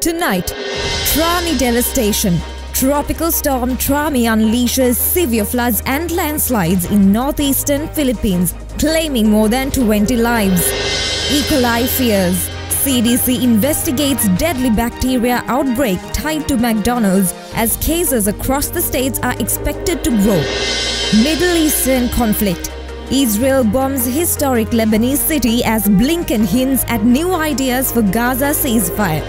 Tonight, Trami devastation. Tropical storm Trami unleashes severe floods and landslides in northeastern Philippines, claiming more than 20 lives. E. coli fears. CDC investigates deadly bacteria outbreak tied to McDonald's as cases across the states are expected to grow. Middle Eastern conflict. Israel bombs historic Lebanese city as Blinken hints at new ideas for Gaza ceasefire.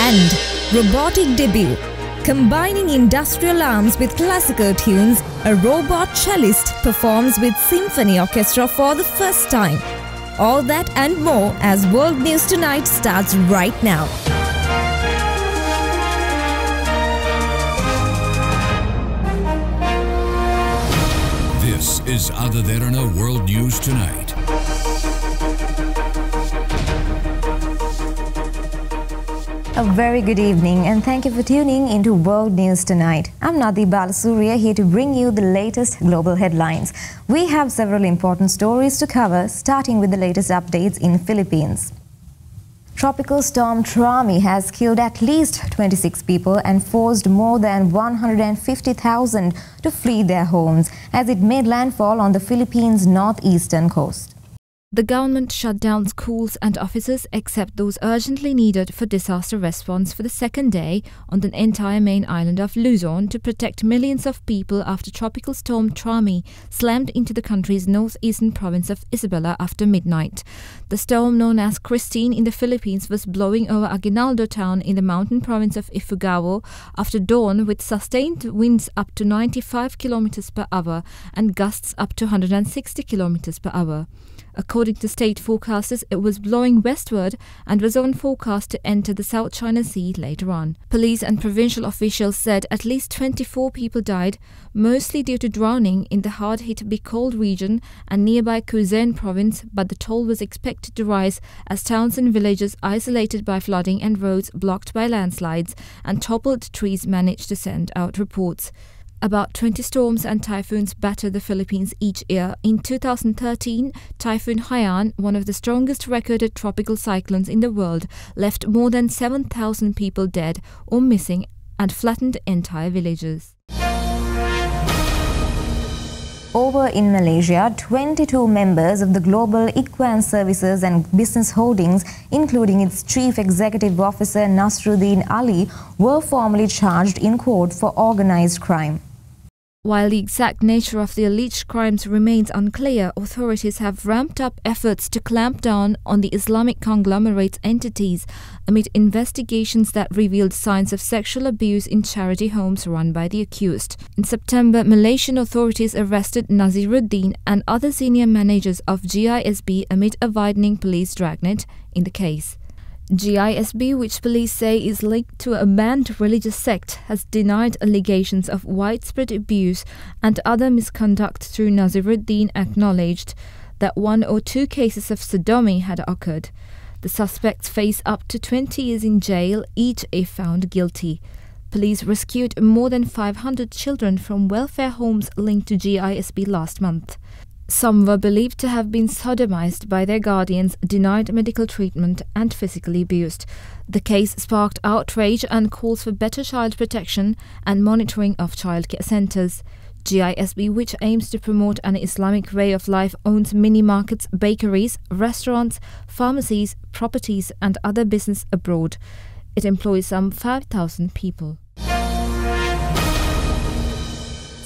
And robotic debut. Combining industrial arms with classical tunes, a robot cellist performs with symphony orchestra for the first time. All that and more as World News Tonight starts right now. This is Ada Derana World News Tonight. A very good evening and thank you for tuning into World News Tonight. I'm Nadi Balasuriya here to bring you the latest global headlines. We have several important stories to cover, starting with the latest updates in Philippines. Tropical storm Trami has killed at least 26 people and forced more than 150,000 to flee their homes as it made landfall on the Philippines' northeastern coast. The government shut down schools and offices except those urgently needed for disaster response for the second day on the entire main island of Luzon to protect millions of people after tropical storm Trami slammed into the country's northeastern province of Isabela after midnight. The storm known as Christine in the Philippines was blowing over Aguinaldo town in the mountain province of Ifugao after dawn with sustained winds up to 95 kilometers per hour and gusts up to 160 kilometers per hour. According to state forecasters, it was blowing westward and was on forecast to enter the South China Sea later on. Police and provincial officials said at least 24 people died, mostly due to drowning in the hard hit Bicol region and nearby Quezon province, but the toll was expected to rise as towns and villages isolated by flooding and roads blocked by landslides and toppled trees managed to send out reports. About 20 storms and typhoons batter the Philippines each year. In 2013, Typhoon Haiyan, one of the strongest recorded tropical cyclones in the world, left more than 7,000 people dead or missing and flattened entire villages. Over in Malaysia, 22 members of the global Ikhwan Services and Business Holdings, including its chief executive officer Nasruddin Ali, were formally charged in court for organized crime. While the exact nature of the alleged crimes remains unclear, authorities have ramped up efforts to clamp down on the Islamic conglomerate's entities amid investigations that revealed signs of sexual abuse in charity homes run by the accused. In September, Malaysian authorities arrested Naziruddin and other senior managers of GISB amid a widening police dragnet in the case. GISB, which police say is linked to a banned religious sect, has denied allegations of widespread abuse and other misconduct through Naziruddin acknowledged that one or two cases of sodomy had occurred. The suspects face up to 20 years in jail, each if found guilty. Police rescued more than 500 children from welfare homes linked to GISB last month. Some were believed to have been sodomized by their guardians, denied medical treatment, and physically abused. The case sparked outrage and calls for better child protection and monitoring of childcare centers. GISB, which aims to promote an Islamic way of life, owns mini markets, bakeries, restaurants, pharmacies, properties, and other business abroad. It employs some 5,000 people.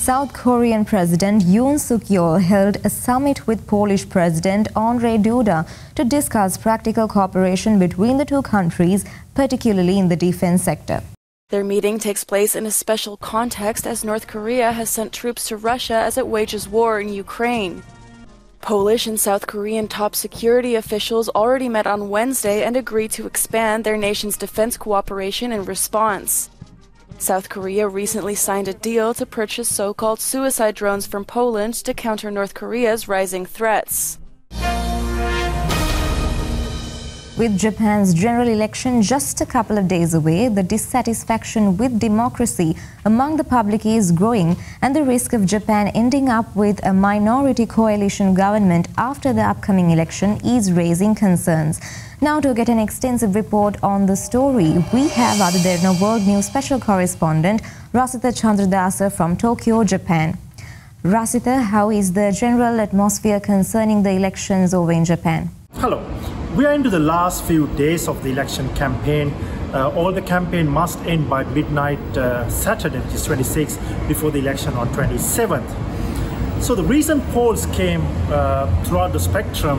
South Korean President Yoon Suk Yeol held a summit with Polish President Andrzej Duda to discuss practical cooperation between the two countries, particularly in the defense sector. Their meeting takes place in a special context as North Korea has sent troops to Russia as it wages war in Ukraine. Polish and South Korean top security officials already met on Wednesday and agreed to expand their nation's defense cooperation in response. South Korea recently signed a deal to purchase so called suicide drones from Poland to counter North Korea's rising threats. With Japan's general election just a couple of days away, the dissatisfaction with democracy among the public is growing, and the risk of Japan ending up with a minority coalition government after the upcoming election is raising concerns. Now, to get an extensive report on the story, we have Adaderana World News special correspondent Rasitha Chandradasa from Tokyo, Japan. Rasitha, how is the general atmosphere concerning the elections over in Japan? Hello. We are into the last few days of the election campaign. Uh, all the campaign must end by midnight uh, Saturday, which is 26, before the election on 27th. So the recent polls came uh, throughout the spectrum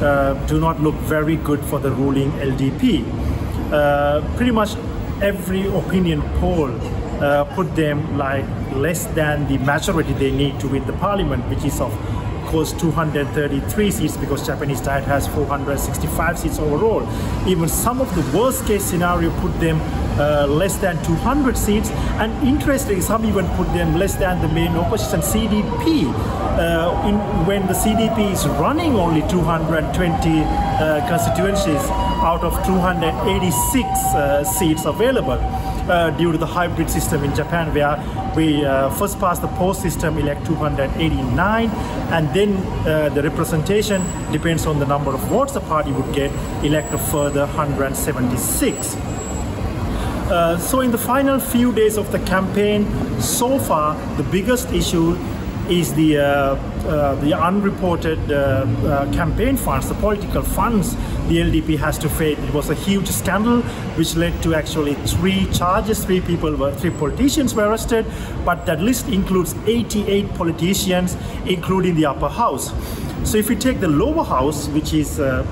uh, do not look very good for the ruling LDP. Uh, pretty much every opinion poll uh, put them like less than the majority they need to win the parliament, which is of course 233 seats because Japanese Diet has 465 seats overall. Even some of the worst case scenario put them uh, less than 200 seats. And interestingly some even put them less than the main opposition CDP uh, in, when the CDP is running only 220 uh, constituencies out of 286 uh, seats available uh, due to the hybrid system in Japan, where we uh, first pass the post system, elect 289, and then uh, the representation depends on the number of votes the party would get, elect a further 176. Uh, so in the final few days of the campaign, so far the biggest issue is the uh, uh, the unreported uh, uh, campaign funds, the political funds the LDP has to face. It was a huge scandal which led to actually three charges. Three people were, three politicians were arrested, but that list includes 88 politicians, including the upper house. So if you take the lower house, which is uh,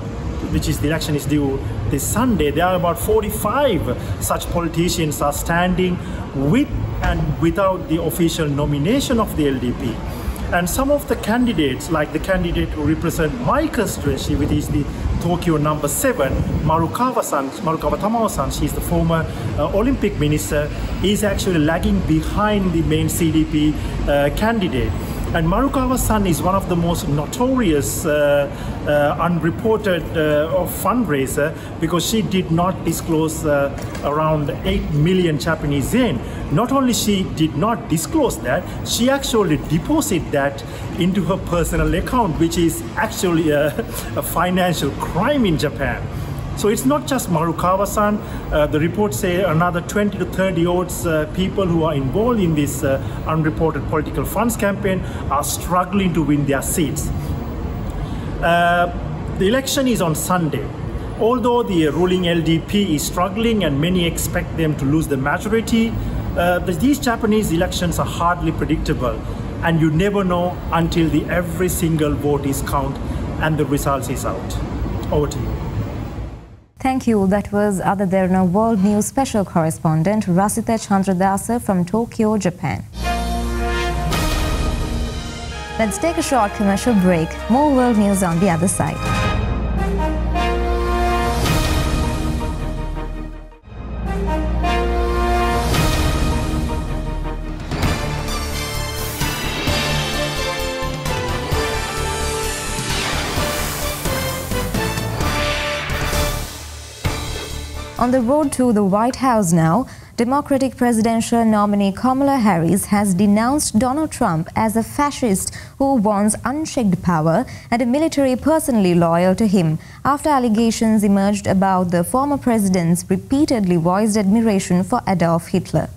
which is the election is due this Sunday, there are about 45 such politicians are standing with and without the official nomination of the LDP. And some of the candidates, like the candidate who represents my constituency, which is the Tokyo number seven, Marukawa-san, Marukawa Tamayo-san, she's the former uh, Olympic minister, is actually lagging behind the main CDP uh, candidate. And Marukawa-san is one of the most notorious uh, uh, unreported uh, fundraiser because she did not disclose around 8 million Japanese yen. Not only she did not disclose that, she actually deposited that into her personal account, which is actually a, a financial crime in Japan. So it's not just Marukawa-san. Uh, the reports say another 20 to 30 odds uh, people who are involved in this uh, unreported political funds campaign are struggling to win their seats. Uh, the election is on Sunday. Although the ruling LDP is struggling and many expect them to lose the majority, uh, these Japanese elections are hardly predictable and you never know until the every single vote is counted and the results is out. Over to you. Thank you. That was Adaderana World News special correspondent Rasitha Chandradasa from Tokyo, Japan. Let's take a short commercial break. More world news on the other side. On the road to the White House now, Democratic presidential nominee Kamala Harris has denounced Donald Trump as a fascist who wants unchecked power and a military personally loyal to him after allegations emerged about the former president's repeatedly voiced admiration for Adolf Hitler.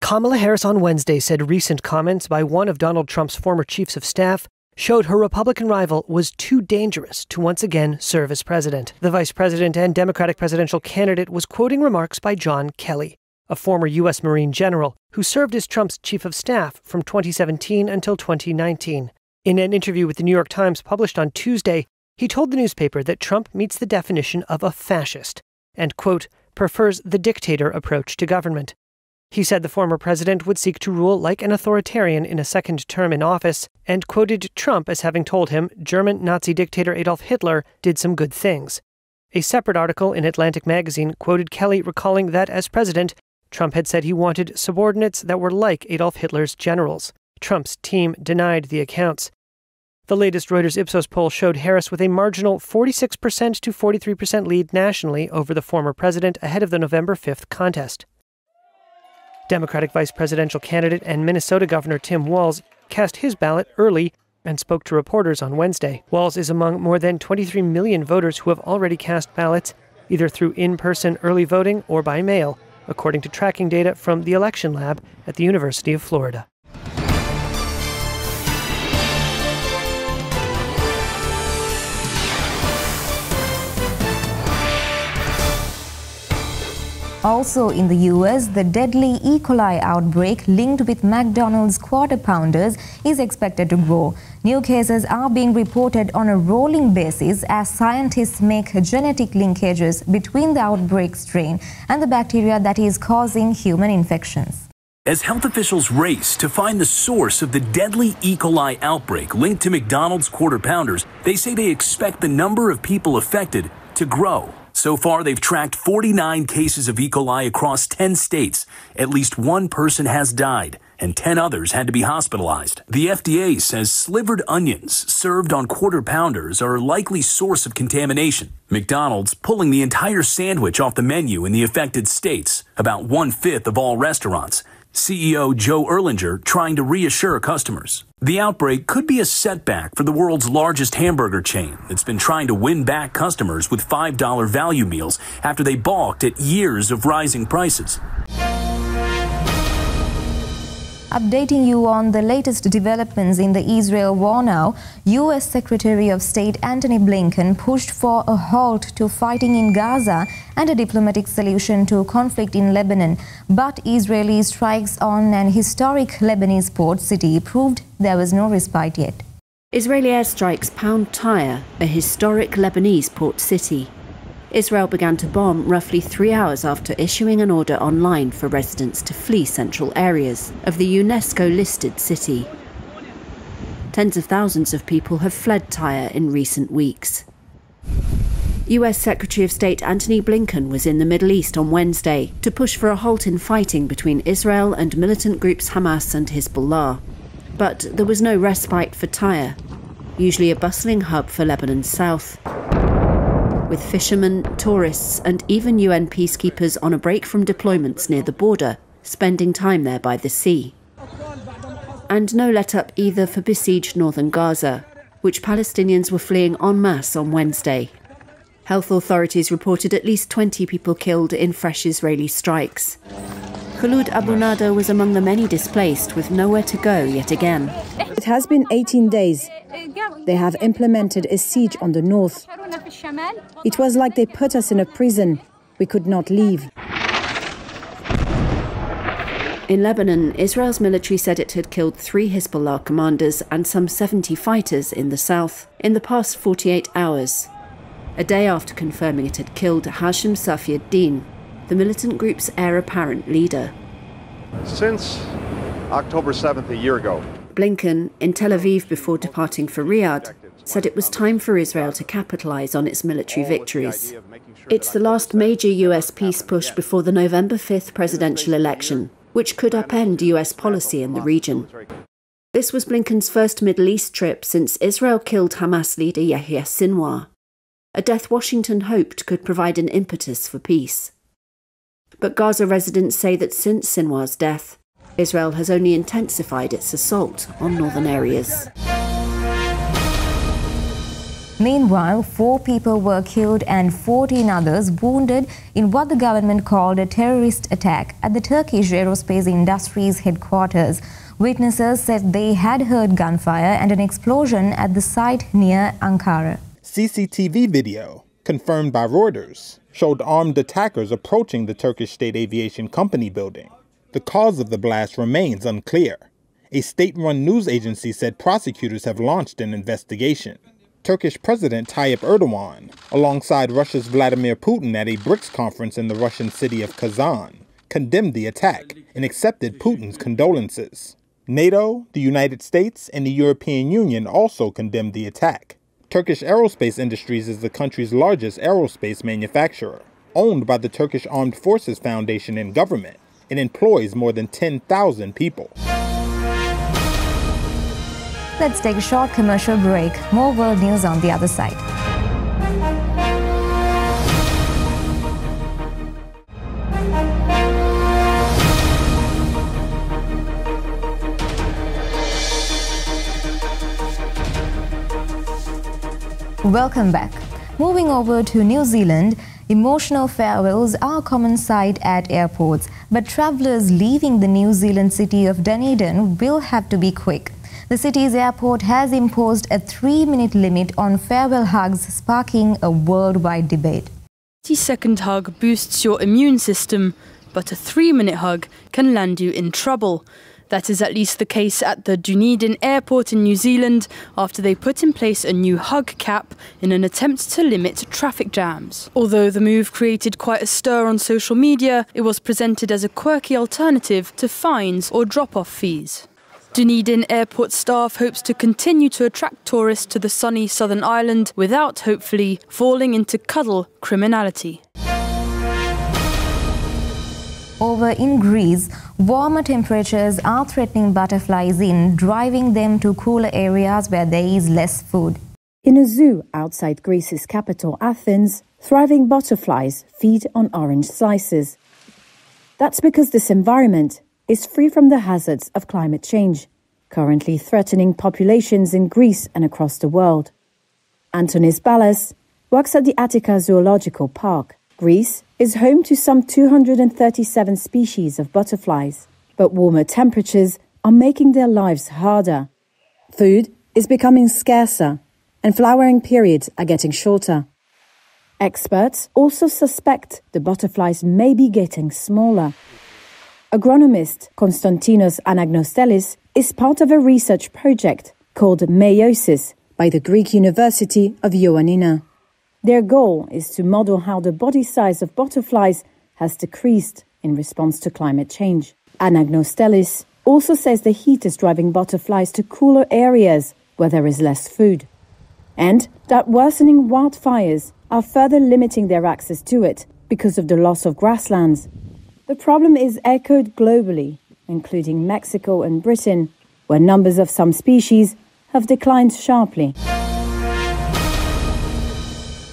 Kamala Harris on Wednesday said recent comments by one of Donald Trump's former chiefs of staff showed her Republican rival was too dangerous to once again serve as president. The vice president and Democratic presidential candidate was quoting remarks by John Kelly, a former U.S. Marine general who served as Trump's chief of staff from 2017 until 2019. In an interview with the New York Times published on Tuesday, he told the newspaper that Trump meets the definition of a fascist and, quote, prefers the dictator approach to government. He said the former president would seek to rule like an authoritarian in a second term in office, and quoted Trump as having told him German Nazi dictator Adolf Hitler did some good things. A separate article in Atlantic magazine quoted Kelly recalling that as president, Trump had said he wanted subordinates that were like Adolf Hitler's generals. Trump's team denied the accounts. The latest Reuters Ipsos poll showed Harris with a marginal 46% to 43% lead nationally over the former president ahead of the November 5th contest. Democratic vice presidential candidate and Minnesota Governor Tim Walz cast his ballot early and spoke to reporters on Wednesday. Walz is among more than 23 million voters who have already cast ballots, either through in person early voting or by mail, according to tracking data from the Election Lab at the University of Florida. Also in the US, the deadly E. coli outbreak linked with McDonald's quarter pounders is expected to grow. New cases are being reported on a rolling basis as scientists make genetic linkages between the outbreak strain and the bacteria that is causing human infections. As health officials race to find the source of the deadly E. coli outbreak linked to McDonald's quarter pounders, they say they expect the number of people affected to grow. So far, they've tracked 49 cases of E. coli across 10 states. At least one person has died, and 10 others had to be hospitalized. The FDA says slivered onions served on quarter pounders are a likely source of contamination. McDonald's pulling the entire sandwich off the menu in the affected states, about one fifth of all restaurants. CEO Joe Erlinger trying to reassure customers. The outbreak could be a setback for the world's largest hamburger chain that's been trying to win back customers with $5 value meals after they balked at years of rising prices. Updating you on the latest developments in the Israel war now, U.S. Secretary of State Antony Blinken pushed for a halt to fighting in Gaza and a diplomatic solution to conflict in Lebanon. But Israeli strikes on an historic Lebanese port city proved there was no respite yet. Israeli airstrikes pound Tyre, a historic Lebanese port city. Israel began to bomb roughly three hours after issuing an order online for residents to flee central areas of the UNESCO listed city. Tens of thousands of people have fled Tyre in recent weeks. US Secretary of State Antony Blinken was in the Middle East on Wednesday to push for a halt in fighting between Israel and militant groups Hamas and Hezbollah. But there was no respite for Tyre, usually a bustling hub for Lebanon's south with fishermen, tourists, and even UN peacekeepers on a break from deployments near the border, spending time there by the sea. And no let up either for besieged northern Gaza, which Palestinians were fleeing en masse on Wednesday. Health authorities reported at least 20 people killed in fresh Israeli strikes. Khulud Abu Nada was among the many displaced with nowhere to go yet again. It has been 18 days. They have implemented a siege on the north. It was like they put us in a prison. We could not leave. In Lebanon, Israel's military said it had killed three Hezbollah commanders and some 70 fighters in the south in the past 48 hours, a day after confirming it had killed Hashim Safi ad-Din, the militant group's heir apparent leader. Since October 7th, a year ago, Blinken, in Tel Aviv before departing for Riyadh, said it was time for Israel to capitalize on its military victories. It's the last major US peace push before the November 5th presidential election, which could upend US policy in the region. This was Blinken's first Middle East trip since Israel killed Hamas leader Yahya Sinwar, a death Washington hoped could provide an impetus for peace. But Gaza residents say that since Sinwar's death, Israel has only intensified its assault on northern areas. Meanwhile, four people were killed and 14 others wounded in what the government called a terrorist attack at the Turkish aerospace industry's headquarters. Witnesses said they had heard gunfire and an explosion at the site near Ankara. CCTV video, confirmed by Reuters, showed armed attackers approaching the Turkish State Aviation Company building. The cause of the blast remains unclear. A state run news agency said prosecutors have launched an investigation. Turkish President Tayyip Erdogan, alongside Russia's Vladimir Putin at a BRICS conference in the Russian city of Kazan, condemned the attack and accepted Putin's condolences. NATO, the United States, and the European Union also condemned the attack. Turkish Aerospace Industries is the country's largest aerospace manufacturer, owned by the Turkish Armed Forces Foundation and government and employs more than 10,000 people. Let's take a short commercial break. More world news on the other side. Welcome back. Moving over to New Zealand, emotional farewells are a common sight at airports, but travellers leaving the New Zealand city of Dunedin will have to be quick. The city's airport has imposed a three-minute limit on farewell hugs, sparking a worldwide debate. 30 second hug boosts your immune system, but a three minute hug can land you in trouble. That is at least the case at the Dunedin airport in New Zealand after they put in place a new hug cap in an attempt to limit traffic jams. Although the move created quite a stir on social media, it was presented as a quirky alternative to fines or drop off fees. Dunedin airport staff hopes to continue to attract tourists to the sunny southern island without, hopefully, falling into cuddle criminality. Over in Greece, warmer temperatures are threatening butterflies in, driving them to cooler areas where there is less food. In a zoo outside Greece's capital, Athens, thriving butterflies feed on orange slices. That's because this environment is free from the hazards of climate change, currently threatening populations in Greece and across the world. Antonis Ballas works at the Attica Zoological Park. Greece is home to some 237 species of butterflies, but warmer temperatures are making their lives harder. Food is becoming scarcer, and flowering periods are getting shorter. Experts also suspect the butterflies may be getting smaller. Agronomist Konstantinos Anagnostelis is part of a research project called Meiosis by the Greek University of Ioannina. Their goal is to model how the body size of butterflies has decreased in response to climate change. Anagnostelis also says the heat is driving butterflies to cooler areas where there is less food, and that worsening wildfires are further limiting their access to it because of the loss of grasslands. The problem is echoed globally, including Mexico and Britain, where numbers of some species have declined sharply.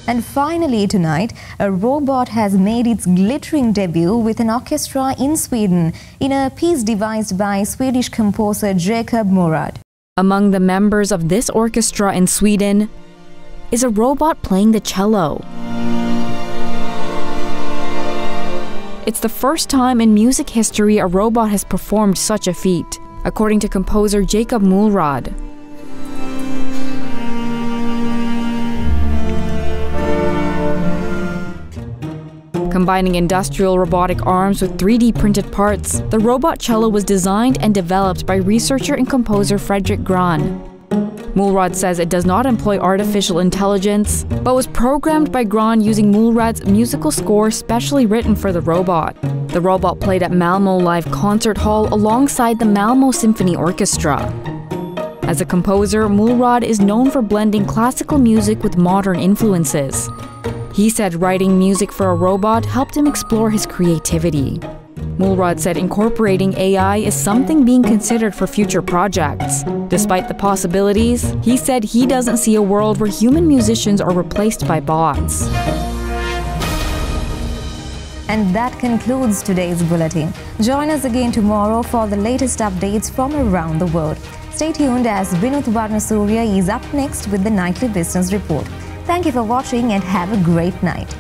And finally, tonight, a robot has made its glittering debut with an orchestra in Sweden in a piece devised by Swedish composer Jacob Mühlrad. Among the members of this orchestra in Sweden is a robot playing the cello. It's the first time in music history a robot has performed such a feat, according to composer Jacob Mühlrad. Combining industrial robotic arms with 3D printed parts, the robot cello was designed and developed by researcher and composer Fredrik Gran. Mühlrad says it does not employ artificial intelligence, but was programmed by Gran using Mühlrad's musical score specially written for the robot. The robot played at Malmo Live Concert Hall alongside the Malmo Symphony Orchestra. As a composer, Mühlrad is known for blending classical music with modern influences. He said writing music for a robot helped him explore his creativity. Mühlrad said incorporating AI is something being considered for future projects. Despite the possibilities, he said he doesn't see a world where human musicians are replaced by bots. And that concludes today's bulletin. Join us again tomorrow for the latest updates from around the world. Stay tuned as Vinod Varnasurya is up next with the nightly business report. Thank you for watching and have a great night.